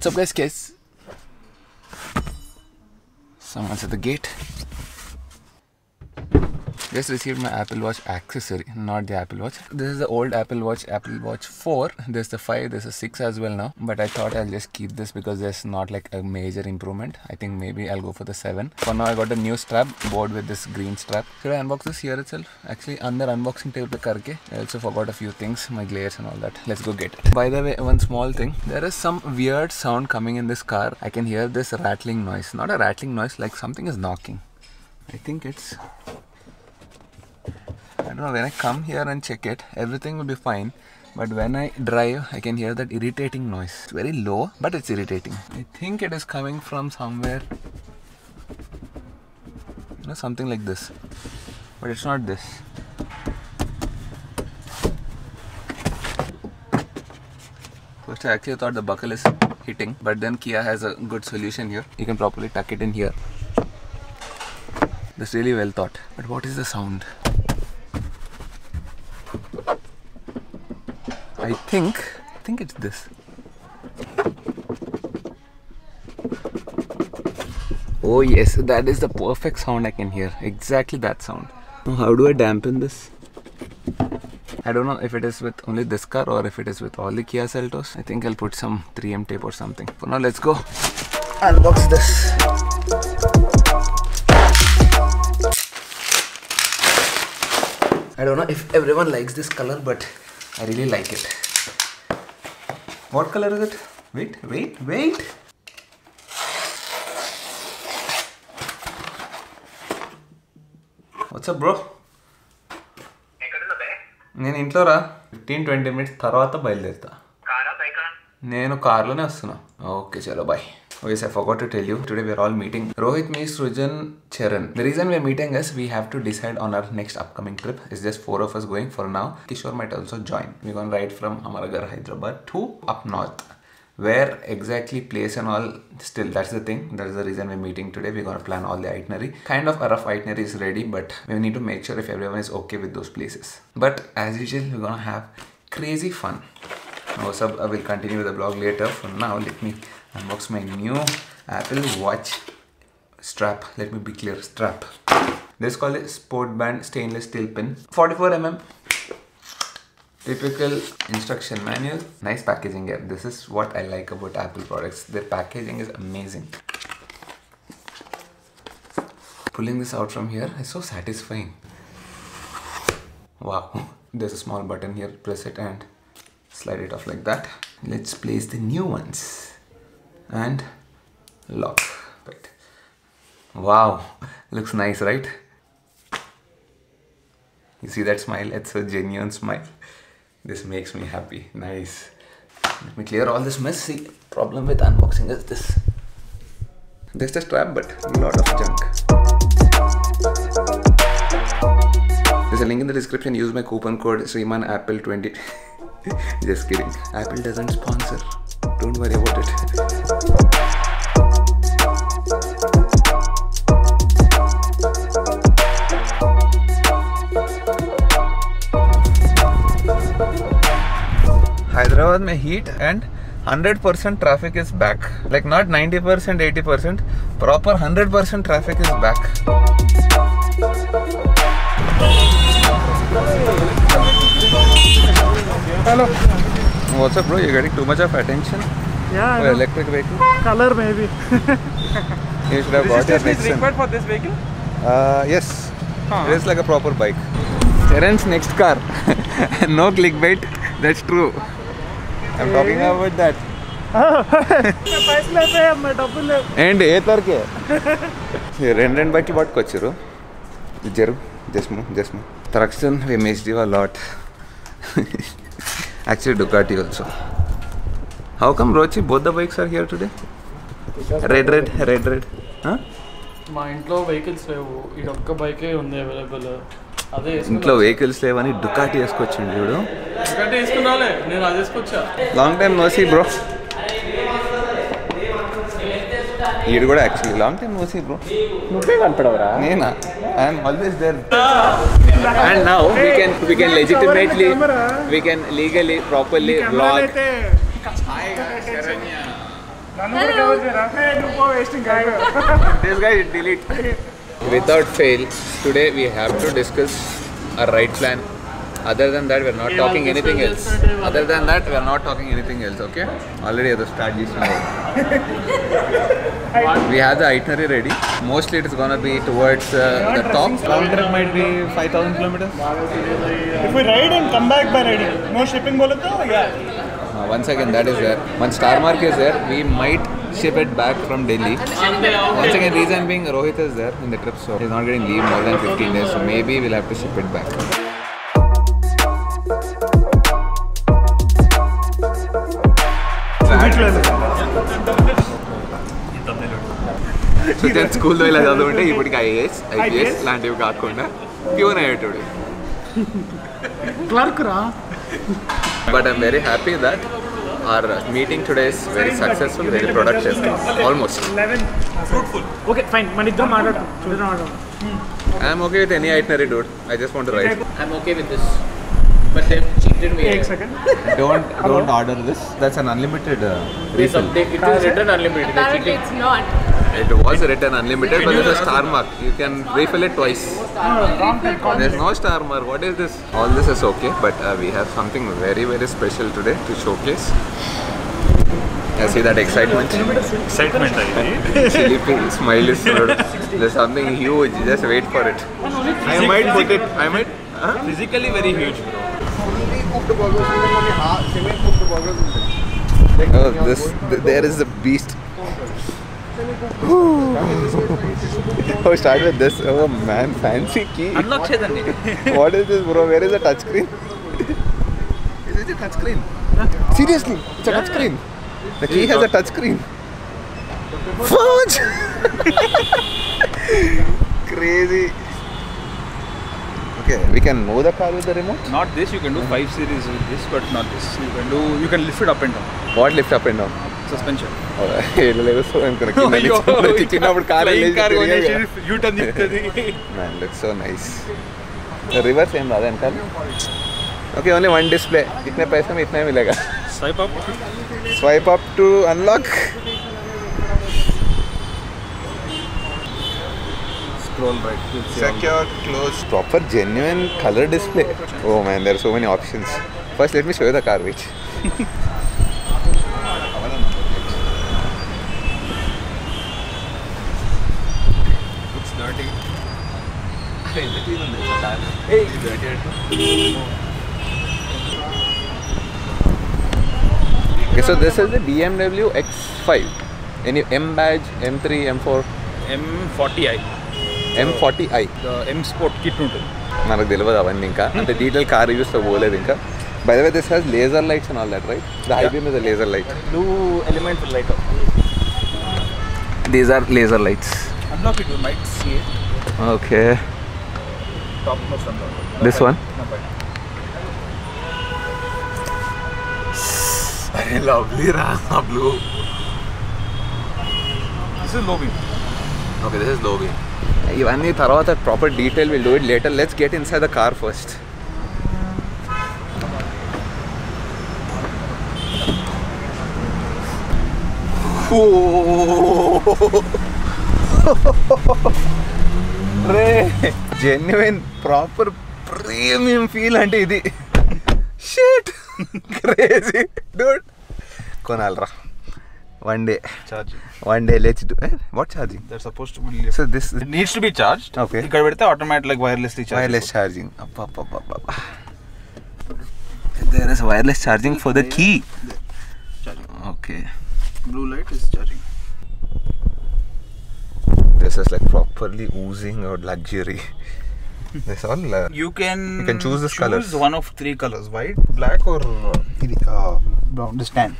What's up guys? Guys, someone's at the gate. Just received my Apple Watch accessory, not the Apple Watch. This is the old Apple Watch, Apple Watch 4. There's the 5, there's a 6 as well now. But I thought I'll just keep this because there's not like a major improvement. I think maybe I'll go for the 7. For now, I got a new strap, board with this green strap. Should I unbox this here itself? Actually, under unboxing table karke, I also forgot a few things, my glares and all that. Let's go get it. By the way, one small thing. There is some weird sound coming in this car. I can hear this rattling noise. Not a rattling noise, like something is knocking. I think it's I don't know when I come here and check it, everything will be fine. But when I drive, I can hear that irritating noise. It's very low, but it's irritating. I think it is coming from somewhere, you know, something like this. But it's not this. First, I actually thought the buckle is hitting, but then Kia has a good solution here. You can properly tuck it in here. That's really well thought. But what is the sound? I think I think it's this. Oh yes, that is the perfect sound I can hear. Exactly that sound. Now how do I dampen this? I don't know if it is with only this car or if it is with all the Kia Seltos. I think I'll put some 3M tape or something. For now, let's go unbox this. I don't know if everyone likes this color, but I really like it. What color is it? Wait, wait, wait. What's up, bro? ఎక్కడున్నదే నేను ఇంట్లో రా fifteen twenty minutes తర్వాత బయలుదేరుతా నేను కార్లోనే వస్తున్నా okay చలో bye Oh yes, I forgot to tell you. Today we are all meeting. Rohit, me, Srujan, Charan. The reason we are meeting is we have to decide on our next upcoming trip. It's just four of us going for now. Kishore might also join. We're gonna ride from Amaragar, Hyderabad to up north. Where exactly place and all still that's the thing. That's the reason we're meeting today. We're gonna plan all the itinerary. Kind of a rough itinerary is ready, but we need to make sure if everyone is okay with those places. But as usual, we're gonna have crazy fun. Oh, so I will continue with the vlog later. For now, let me unbox my new Apple Watch strap. Let me be clear, strap. This is called a sport band stainless steel pin, 44 mm. Typical instruction manual. Nice packaging here. This is what I like about Apple products. Their packaging is amazing. Pulling this out from here is so satisfying. Wow. There's a small button here. Press it and slide it off like that. Let's place the new ones and lock. Right. Wow. Looks nice, right? You see that smile? It's a genuine smile. This makes me happy. Nice. Let me clear all this mess. See, problem with unboxing is this. There's the strap, but a lot of junk. There's a link in the description. Use my coupon code Sriman Apple 20. Just kidding. Apple doesn't sponsor. Don't worry about it. Hyderabad में heat and 100% traffic is back. Like not 90%, 80%, proper 100% traffic is back. Hello. What's up, bro? You're getting too much of attention Yeah, for electric vehicle. color maybe. You should have bought your Resistance is one. required for this vehicle? Uh, yes. Huh. It is like a proper bike. Charan's next car. no clickbait. That's true. I'm talking about that. పైసలు అయితే అమ్మాయి డబ్బులు లేవు ఏంటి ఏ తరకే రెండు రెండు బైక్లు పట్టుకొచ్చారు. జరు జస్ము జస్ము. ట్రక్సన్ we missed you lot actually Ducati also how come రోచి both the bikes are here today red red red red మా ఇంట్లో వెహికల్స్ లేవు. ఈ ఒక్క బైకే ఉంది అవైలబుల్ ఇంట్లో వెహికల్స్ లేవని డుకాటి వేసుకొచ్చిండు చూడు. లాంగ్ టైమ్ నోసీ బ్రో ఈడు కూడా యాక్చువల్లీ లాంగ్ టైమ్ నోసీ బ్రో నువ్వే కనపడవరా. నేనా? I'm always there and now we can we can legitimately we can legally properly అయితే. నన్ను కూడా cover without fail, today we have to discuss a right plan. Other than that, we're not talking anything else. Other than that, we're not talking anything else, okay? Already the strategies We have the itinerary ready. Mostly it's gonna be towards uh, the top. Round trip might be 5000 kilometers. If we ride and come back by riding, no shipping, bola to, yeah. Uh, once again, that is there. Once Star Mark is there, we might ship it back from Delhi. Once again, reason being Rohit is there in the trip, so he's not getting leave more than 15 days. So maybe we'll have to ship it back. So నేను స్కూల్లో ఇలా చదువుంటే ఇప్పటికి IAS IPS లాంటివి కాకుండా peon అయ్యేటోడు Clerk రా. But I'm very happy that our meeting today is very successful, very productive, almost. Fruitful. Okay, fine. Manidra Madra. Hmm. I'm okay with any itinerary, dude. I just want to write. I'm okay with this. But they've cheated me. Eight second. Don't don't order this. That's an unlimited. Uh, refill. It is written unlimited. Apparently, it's not. It was written unlimited, but there's a star mark. You can refill it twice. There's no star mark. What is this? All this is okay, but uh, we have something very, very special today to showcase. I see that excitement. Excitement, Sleepy smile is There's something huge. Just wait for it. I might put it. I might. Huh? Physically very huge. Oh, this. There is a beast. oh, start with this. Oh man, fancy key. Unlock Chaitanya. what is this, bro? Where is the touch screen? is it a touch screen? Huh? Seriously, it's a yeah, touch screen. The key has a touch screen. Fudge! Crazy. Okay, we can move the car with the remote. Not this. You can do five series with this, but not this. You can do. You can lift it up and down. What lift up and down? suspension. Alright, it was so incorrect. Oh, yo, kitchen our car. Flying car going to U-turn. Man, looks so nice. The river same था uncle. Okay, only one display. इतने पैसे में इतना ही मिलेगा. Swipe up. Swipe up to unlock. Scroll right. Secure, close. Proper, genuine color display. Oh man, there are so many options. First, let me show you the car, which. Okay, so this is the BMW X5. Any M badge, M3, M4? M40i. M40i. The M Sport kit. I deliver the one. The detail car is used. By the way, this has laser lights and all that, right? The high beam is a laser light. Blue element light. up. These are laser lights. Unlock it, you might see it. Okay. top most number. This one? Very lovely Rana blue. This is low. Okay, this is low beam. Ivani Tarawata proper detail, we'll do it later. Let's get inside the car first. Oh! Ray! Genuine proper premium feel అంటే ఇది. Shit crazy dude కొనాలరా. One day charge one day లేచి what charging that suppose to be so this needs to be charge okay ఇక్కడ పెడితే automatic like wireless wireless charging అబ్బా there is wireless charging for the key okay blue light is charging this is like properly oozing out luxury this all uh, you can you can choose this color choose colors. one of three colors white black or uh, brown this tan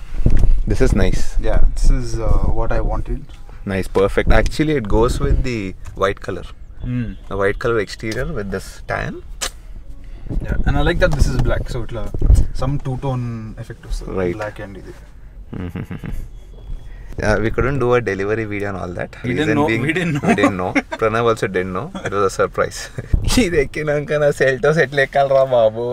this is nice yeah this is uh, what i wanted nice perfect actually it goes with the white color mm. the white color exterior with this tan yeah and i like that this is black so it'll uh, some two-tone effect right. black and mm -hmm. Yeah, we couldn't do a delivery video and all that. We didn't know- we didn't know. We didn't know. Pranav also didn't know. It was a surprise. ఇది ఎక్కినాక నా Seltos ఎట్లా ఎక్కాలరా బాబు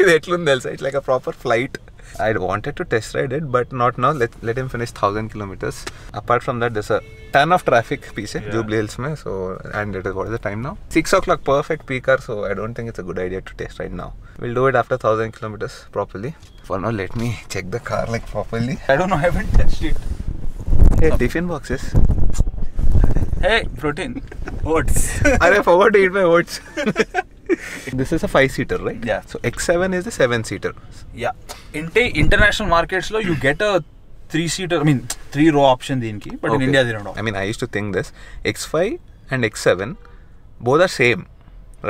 ఇది ఎట్లుంది తెలుసా it's like a proper flight I wanted to test ride it, but not now. Let, let him finish 1000 kilometers. Apart from that, there's a ton of traffic piece, yeah. Jubilee Hills mein. So, and it is, what is the time now? 6 o'clock, perfect peak hour. So, I don't think it's a good idea to test right now. We'll do it after 1000 kilometers properly. For now, let me check the car like properly. I don't know, I haven't touched it. Hey, tiffin boxes. Hey, protein. Oats. I forgot to eat my oats. this is a five seater, right? Yeah. So X7 is the seven seater. yeah. Inte international markets lo you get a three seater, I mean three row option దీనికి but in Okay. India they don't I mean, I used to think this X5 and X7 both are same,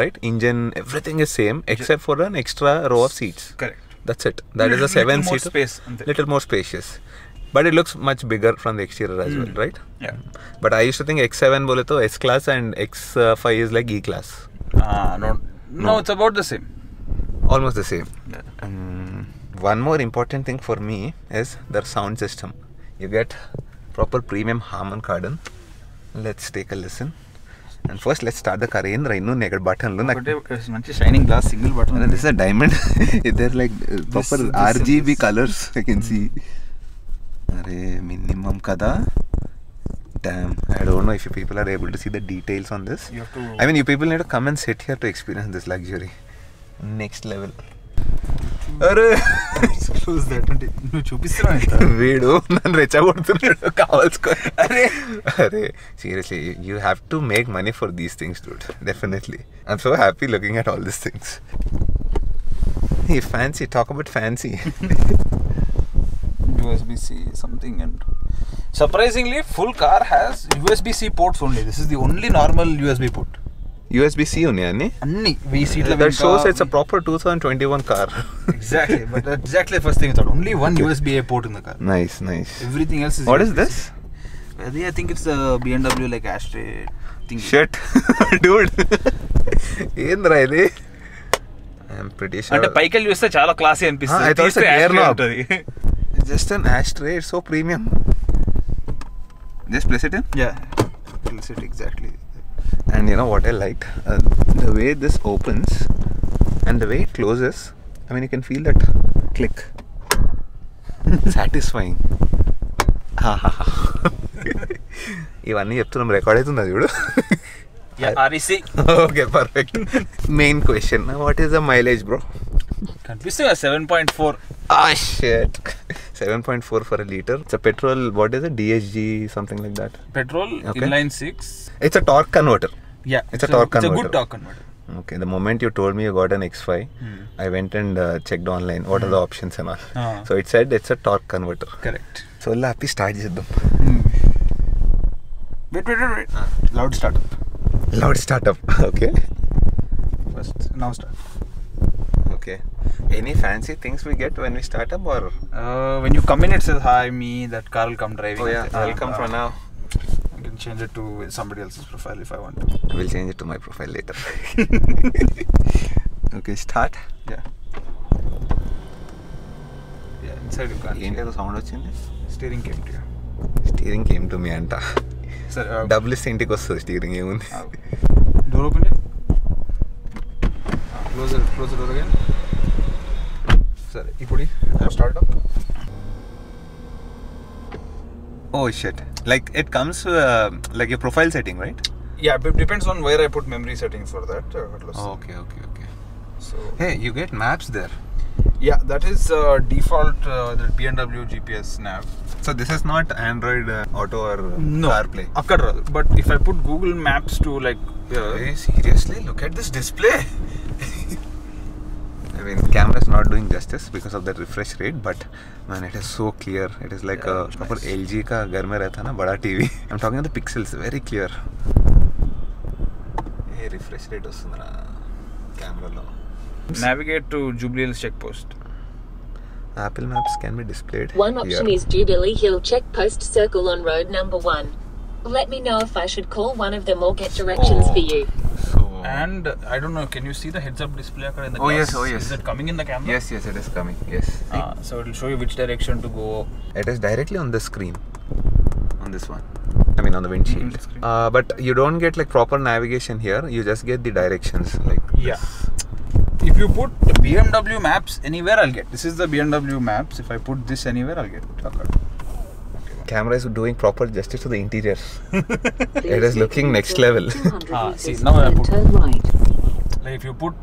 right? Engine, everything is same except for an extra row of seats. Correct. That's it. That is a seven Little more seater. space. అంతే. Little more spacious. But it looks much bigger from the exterior as well, right? Yeah. But I used to think X7 bole to S class and X5 is like E class. Ah, No, no it's about the same. Almost the same. Yeah. Um, one more important thing for me is their sound system. You get proper premium Harman Kardon. Let's take a listen. And first, let's start the Karendra. I know negative button. Manchi uh, shining glass single button. This is a diamond. They're like uh, proper this, RGB colors. I can hmm. see. Are minimum kada. Damn, I don't know if you people are able to see the details on this. You have to- I mean, you people need to come and sit here to experience this luxury. Next level. అరే choose that అంటే నువ్వు చూపిస్తున్నావు ఎంత వీడు నన్ను రెచ్చగొడుతున్నాడు కావాల్సుకొని అరే అరే seriously you have to make money for these things Dude definitely I'm so happy looking at all these things ఈ fancy talk about fancy USB-C something and surprisingly full car has USB-C ports only. This is the only normal USB port. USB C ఉన్నాయి అన్ని అన్ని ఈ సీట్ల that shows it's a proper two thousand twenty one car exactly but exactly the first thing I thought only one USB A port in the car nice nice everything else is what is USB-C. This Well, I think it's a BMW like ashtray thing shirt Dude ఏంద్రా ఇది I'm pretty అంటే sure పైకి చూస్తే చాలా classy Ah, I అనిపిస్తుంది thought it's a తీస్తే gear ashtray knob. ఉంటది. Just an ashtray it's so premium just place it in yeah Place it exactly and you know what I liked uh, the way this opens and the way it closes I mean you can feel that click satisfying ఇవన్నీ చెప్తున్నాం record అవుతుంది అది REC okay perfect main question what is the mileage bro కనిపిస్తుంది seven point four Ah shit. 7.4 for a liter. It's a petrol, what is it? DHG, something like that. Petrol Okay. Inline six It's a torque converter. Yeah It's a torque it's a good converter. torque converter Okay, the moment you told me you got an X5, Hmm. I went and uh, checked online what are the options and all. Ah. So it said it's a torque converter. Correct So happy start చేద్దాం wait wait wait loud start Loud startup. Okay. First now start Okay. Any fancy things we get when we start up or? When you come in it says hi me that car will come driving Oh yeah, welcome for now. I can change it to somebody else's profile if I want to. We'll change it to my profile later. okay, start. Yeah. Yeah, inside you can't. ఏంటి ఏదో sound వచ్చింది Steering came to you. Steering ఏం to me అంట Sir, uh, డబ్బులు ఇస్తే ఇంటికి వస్తుంది steering ఏముంది uh, door open it. Uh, close it, close the door again. Sorry, Ipudi, started up. Oh shit! Like it comes uh, like your profile setting, right? Yeah, it depends on where I put memory setting for that. Uh, oh, okay, okay, okay. So hey, you get maps there. Yeah, that is uh, default uh, the BMW GPS nav. So this is not Android uh, Auto or uh, no. CarPlay. Akkad but if I put Google Maps to like. Uh, hey, seriously, look at this display. I mean, camera is not doing justice because of the refresh rate, but man, it is so clear. It is like Yeah, a it's proper nice. LG का घर में रहता ना बड़ा TV. I'm talking about the pixels, very clear. A refresh rate వస్తుందిరా కెమెరాలో navigate to Jubilee Hills check post. Apple maps can be displayed One option is Jubilee Hill check post circle on road number one. Let me know if I should call one of them or get directions Oh. for you. And I don't know, can you see the heads up display in the Oh, glass? yes, oh, yes. Is it coming in the camera? yes yes it is coming yes Uh, so it will show you which direction to go. it is directly on the screen on this one I mean on the windshield Windscreen. uh, but you don't get like proper navigation here you just get the directions like Yeah. If you put BMW maps anywhere, I'll get. This is the BMW maps. If I put this anywhere, I'll get. Camera is doing proper justice to the interior. It is looking next level. Ah, see, now I put- right. Like if you put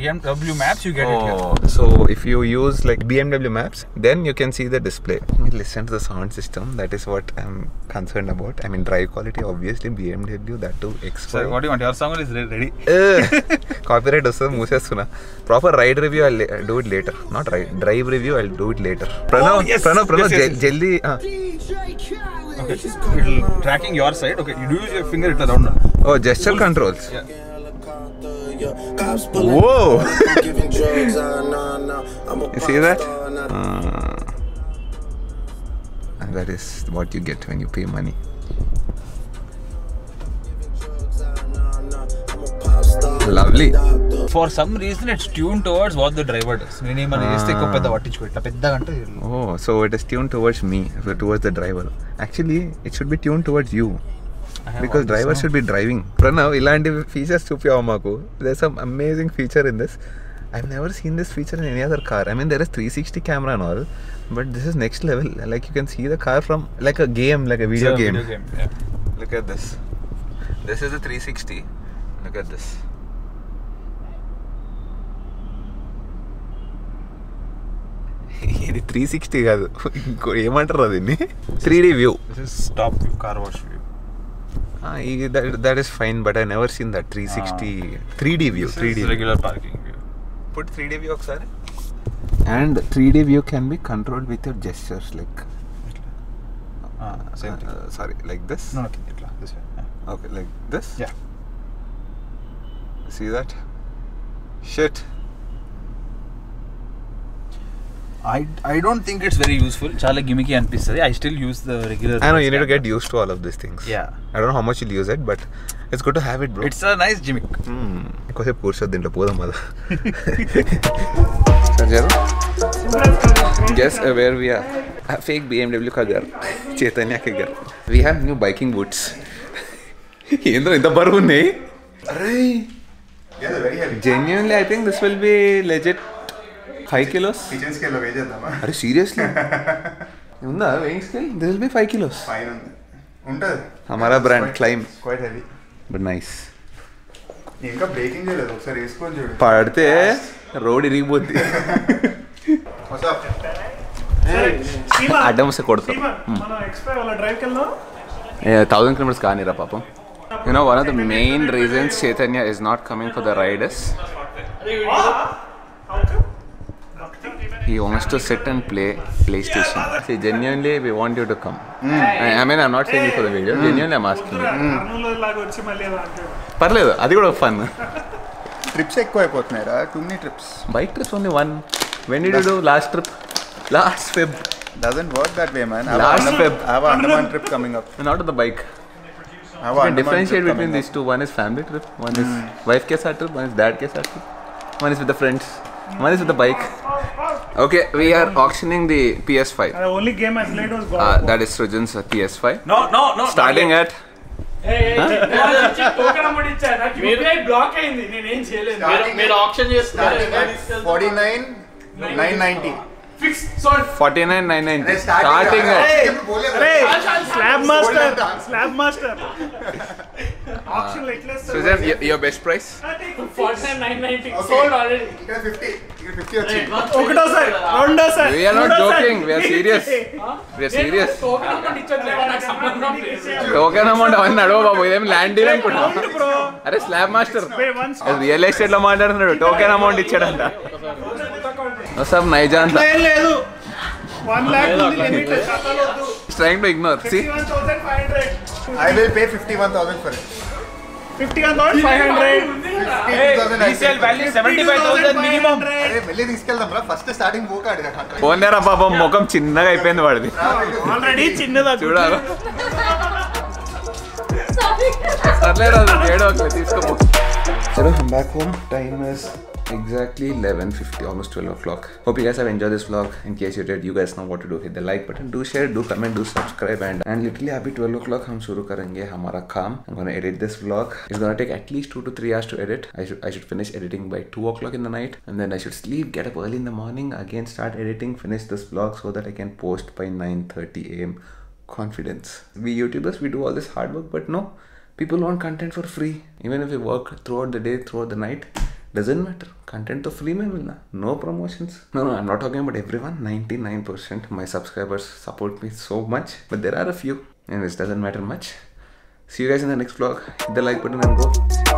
BMW maps, you get oh, it here. Oh, so if you use like BMW maps, then you can see the display. Listen to the sound system. That is what I'm concerned about. I mean, drive quality, obviously, BMW, that too, X. Sorry, what do you want? Your song is ready. Uh, copyright also, Musasuna. Proper ride review, I'll, I'll, do it later. Not ride, drive review, I'll do it later. Oh, Pranav, oh, yes. Pranav, Pranav, yes, yes, jelly. Uh. Okay, it tracking your side. Okay, you do use your finger, it around. Oh, gesture controls. Yeah. Whoa. Giving drugs, ah, nah, nah. I'm a You see that? pop star, nah. Uh, that is what you get when you pay money. Drugs, ah, nah, nah. I'm a pop star. Lovely. Doctor. For some reason, it's tuned towards what the driver does. నేను ఏమన్నా చేస్తే ఎక్కువ పెద్ద పట్టించుకో ఇట్లా పెద్దగా అంటే Oh, so it is tuned towards me, so towards the driver. Actually, it should be tuned towards you. Because driver should be driving. Pranav, ఇలాంటి ఫీచర్స్ చూపించావు మాకు there's some amazing feature in this. I've never seen this feature in any other car. I mean, there is 360 camera and all, but this is next level. Like you can see the car from like a game, like a video game. Video game. Yeah. Look at this. This is the 360. Look at this. ఇది three sixty కాదు ఇంకో ఏమంటారు దీన్ని three D view This is top view, car Ah, that, that is fine, but I never seen that 360 3D ah. view. This 3D view. regular parking view. Put 3D view, sir. And 3D view can be controlled with your gestures, like. Ah, same uh, thing. Uh, sorry, like this. No, okay, this way. Yeah. Okay, like this. Yeah. See that? Shit. I, I don't think it's very useful. చాలా గిమికి అనిపిస్తుంది I still use the regular I know you need to get used to all of these things. Yeah. I don't know how much you'll use it, but it's good to have it, bro. It's a nice gimmick Hmm. ఎక్కువసేపు కూర్చోద్దు దీంట్లో పోదాం కదా సర్జారు guess where we are fake BMW Kagar Chaitanya Kagar we have new biking boots ఏందో ఇంత బరువు ఉన్నాయి అరే genuinely I think this will be లెజెట్ five kilos kitchen స్కేల్లో వే చేద్దామా అరే సీరియస్లీ ఉందా weighing scale this will be five kilos పైన ఉంది ఉంటుంది हमारा brand, Climb. Quite heavy but nice ఇంకా బ్రేకింగ్ చేయలేదు ఒకసారి వేసుకొని చూడు పడితే రోడ్ ఇరిగిపోద్ది అడ్డం వస్తే కొడతాం మనం ఎక్స్పైర్ వాళ్ళ డ్రైవ్కి వెళ్దాం థౌసండ్ కిలోమీటర్స్ కానీరా పాపం you know one of the main reasons Chaitanya is not coming for the riders he wants to sit and play PlayStation. See, genuinely, we want you to come. I, I mean, I'm not saying it for the video. Genuinely, I'm asking you. Kurnool లాగా వచ్చి మళ్ళీ అలా అంటే పర్లేదు అది కూడా fun trips ఎక్కువ అయిపోతున్నాయిరా too many trips bike trips only one when D do last trip last Feb doesn't work that way man Last Feb. Have Andaman trip coming up not the bike have You can differentiate between these two. One is family trip, one is wife ke saath trip, one is dad ke saath trip, one is with the friends, one is with the bike. Okay, we are auctioning the PS5. Only game I played was Uh, that is Srujan's uh, PS5. No no no Starting at block అయింది నేనేం చేయలేదు మీరు- మీరు option చేస్తున్నారు forty nine nine ninety fix sorry 49,990. Starting at అరే slab master slab master option ఎట్లా Srujan, your, your best price? Forty nine nine ninety sold already ఇక్కడ fifty ఇక్కడ ఫిఫ్టీ వచ్చింది ఒకటోసారి రెండోసారి We are not మూడోసారి. joking. We are serious. We are serious. Token amount ఇచ్చట్లేదు నాకు సంబంధం లేదు టోకెన్ అమౌంట్ అవన్నీ అడవ బాబు ఇదేం ల్యాండ్ డీల్ అనుకుంటా అవును బ్రో అరే slab master once real estate లో మాట్లాడుతున్నాడు టోకెన్ అమౌంట్ ఇచ్చాడంట సార్ నైజాన్ ఏం లేదు వన్ లాక్ లిమిట్ ఖాతాలో వద్దు trying to ignore see fifty one thousand five hundred I will pay Fifty పాపం ముఖం చిన్నగా అయిపోయింది వాడిది. ఆల్రెడీ చిన్నదా చూడాలి? సర్లేరా ఏడో चलो हम back home time is exactly 11.50 almost 12 o'clock hope you guys have enjoyed this vlog in case you did you guys know what to do hit the like button do share do comment do subscribe and and literally अभी 12 o'clock हम शुरू करेंगे हमारा काम I'm gonna edit this vlog it's gonna take at least two to three hours to edit I should I should finish editing by two o'clock in the night and then I should sleep get up early in the morning again start editing finish this vlog so that I can post by 9:30 a.m. confidence we YouTubers we do all this hard work but no people want content for free. Even if you work throughout the day throughout the night doesn't matter. Content to free mein milna no promotions. No no i'm not talking about everyone. 99% my subscribers support me so much but there are a few and this doesn't matter much. See you guys in the next vlog. Hit the like button and go.